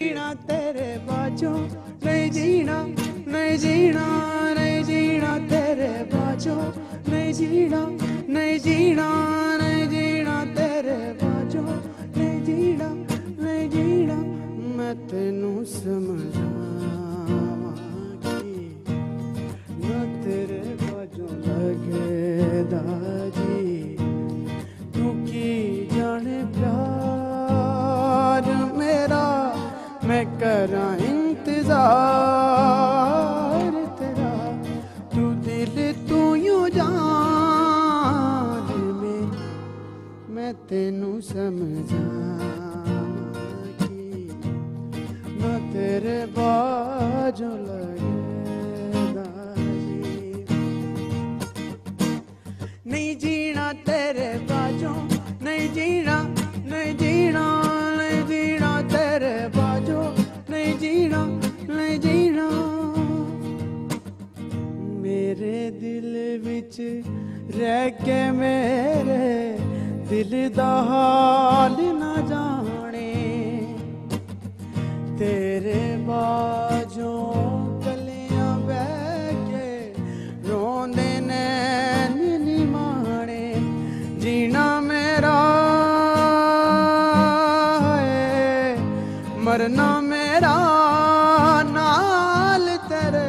جینا باجو نہیں جینا نہیں جینا جینا تیرے باجو نہیں جینا نہیں جینا جینا تیرے باجو نہیں جینا نہیں جینا میں تینوں سمجھا نہ تیرے باجو لگے داجی تو کی جانے پیار میں کرا انتظار تیرا۔ تو دل تو یوں جان میں میں تینوں سمجھا کی میں تیرے باجو لگے جی۔ نہیں جینا تیرے با ਮੇਰੇ ਦਿਲ ਵਿੱਚ ਰਹਿ ਕੇ ਮੇਰੇ ਦਿਲ ਦਾ ਹਾਲ ਨਾ ਜਾਣੇ। ਤੇਰੇ ਬਾਝੋਂ ਕਲੀਆਂ ਬਹਿ ਕੇ ਰੋਂਦੇ ਨੈਣ ਨੀ ਮਾਣੇ, ਜੀਣਾ ਮੇਰਾ ਹੈ, ਮਰਨਾ ਮੇਰਾ ਨਾਲ ਤੇਰੇ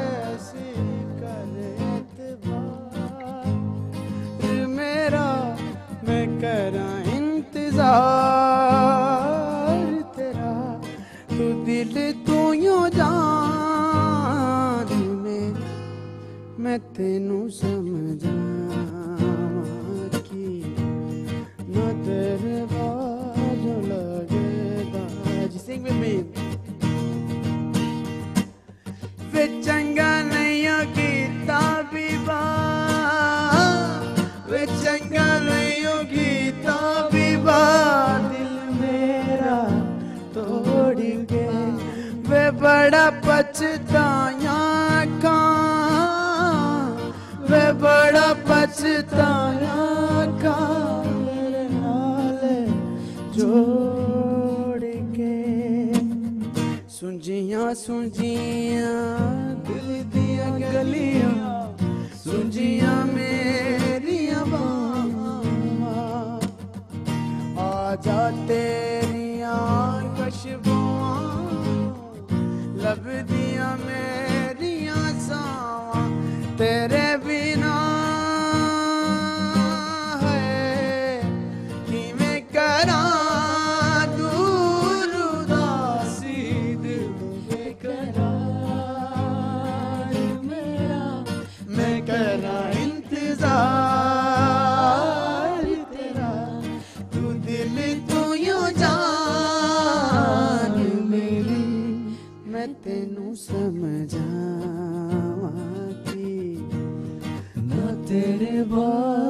انتظار تیرا تو دل تو یوں جان میں میں تینوں سمجھا کی نہ تیرے باج چنگا بڑا پچھتایا کا وہ بڑا پچھتایا کا میرے حال جوڑ کے سنجیاں سنجیاں دل دیاں گلیاں سنجیاں میری آ جا تیریاں کشبوان سب دیا میریاں ساواں تیرے ਮੈਂ ਤੈਨੂੰ ਸਮਝਾਵਾਂਗੀ ਨਾ ਤੇਰੇ ਬਾਝੋਂ